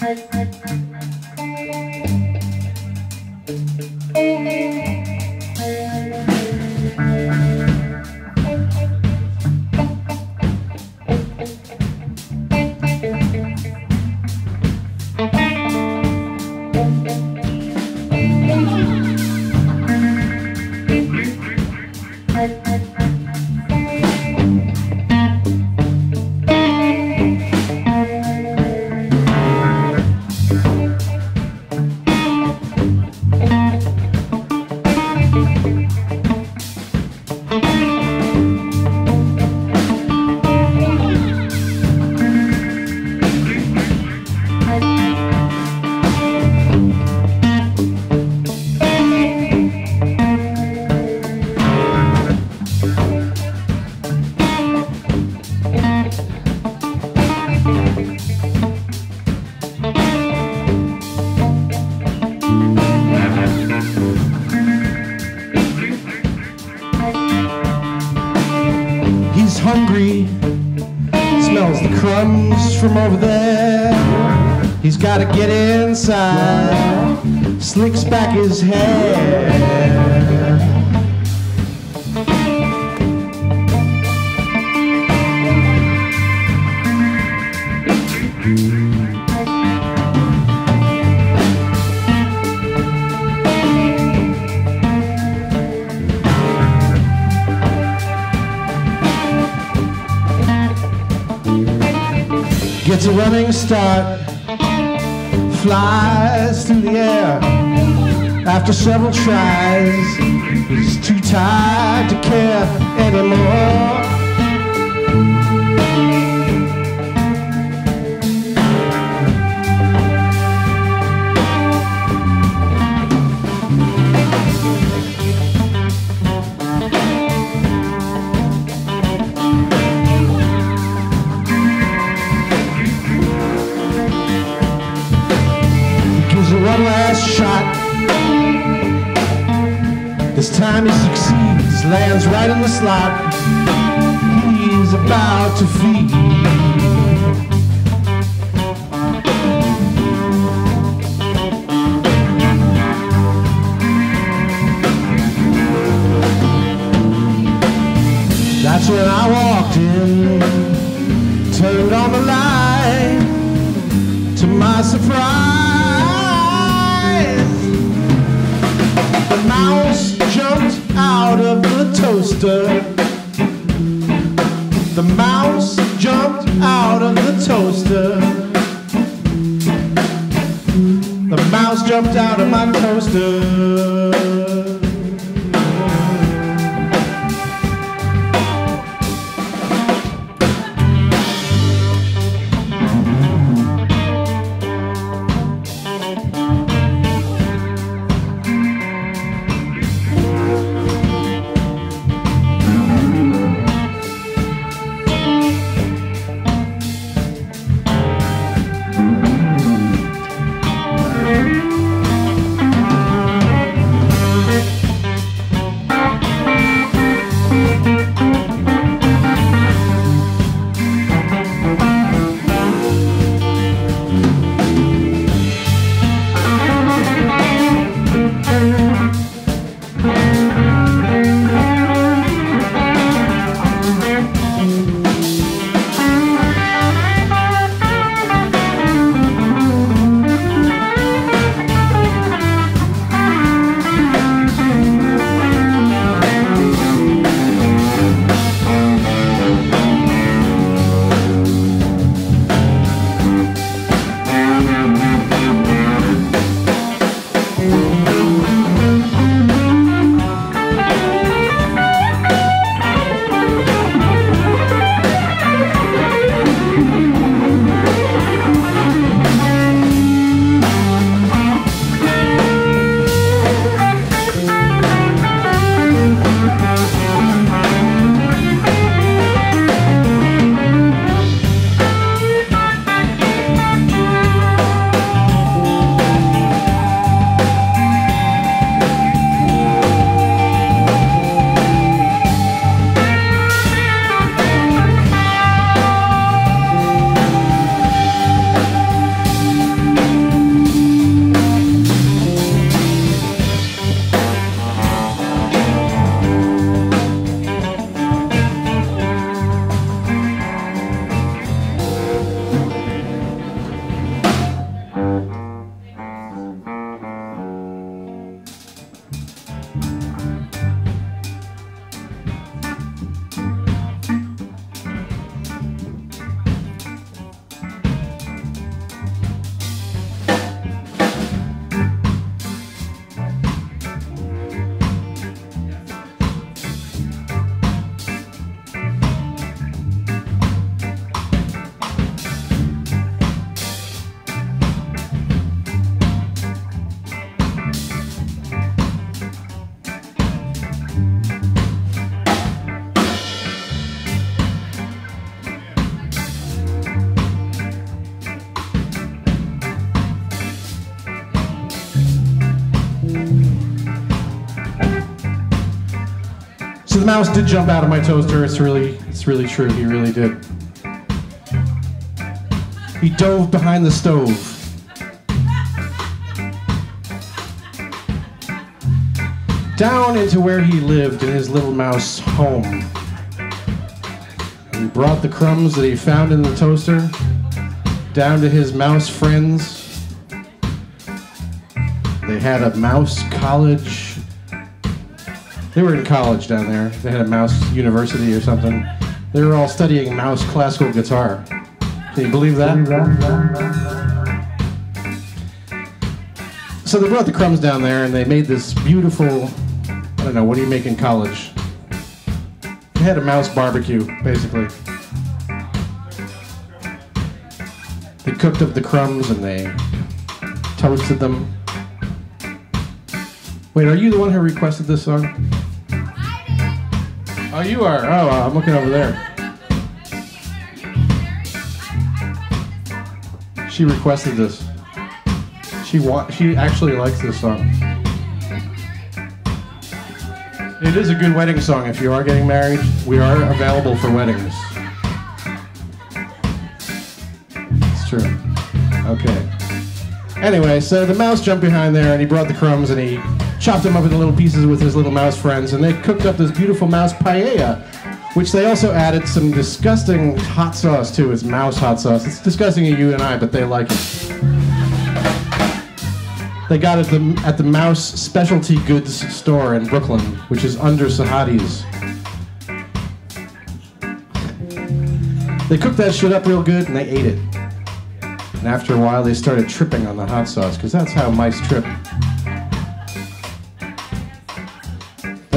He's hungry, smells the crumbs from over there. He's gotta get inside, slicks back his hair. Start, flies through the air. After several tries, he's too tired to care anymore. Slot. He's about to feed. Toaster. The mouse jumped out of the toaster. The mouse jumped out of my toaster. Mouse did jump out of my toaster. It's really, it's really true. He really did. He dove behind the stove. Down into where he lived in his little mouse home. He brought the crumbs that he found in the toaster down to his mouse friends. They had a mouse college. They were in college down there. They had a mouse university or something. They were all studying mouse classical guitar. Can you believe that? So they brought the crumbs down there and they made this beautiful, I don't know, what do you make in college? They had a mouse barbecue, basically. They cooked up the crumbs and they toasted them. Wait, are you the one who requested this song? Oh, you are. Oh, I'm looking over there. She requested this. She wa- She actually likes this song. It is a good wedding song. If you are getting married, we are available for weddings. It's true. Okay. Anyway, so the mouse jumped behind there and he brought the crumbs and he chopped them up into little pieces with his little mouse friends and they cooked up this beautiful mouse paella, which they also added some disgusting hot sauce to. It's mouse hot sauce. It's disgusting to you and I, but they like it. They got it at the, at the Mouse Specialty Goods store in Brooklyn, which is under Sahadi's. They cooked that shit up real good and they ate it. And after a while, they started tripping on the hot sauce, because that's how mice trip.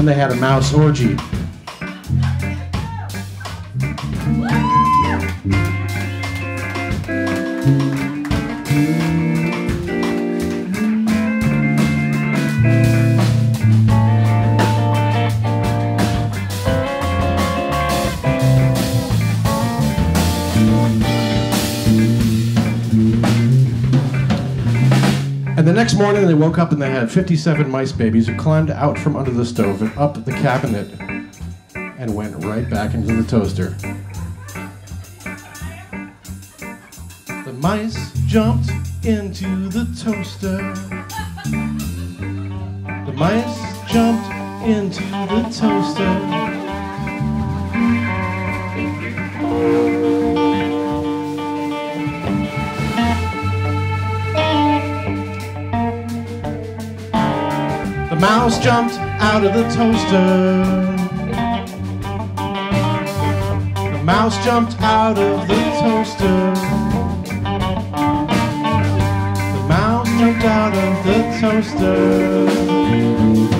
Then they had a mouse orgy. Next morning, they woke up and they had 57 mice babies who climbed out from under the stove and up the cabinet and went right back into the toaster. The mice jumped into the toaster. The mice jumped into the toaster. Mouse jumped out of the toaster. The mouse jumped out of the toaster. The mouse jumped out of the toaster.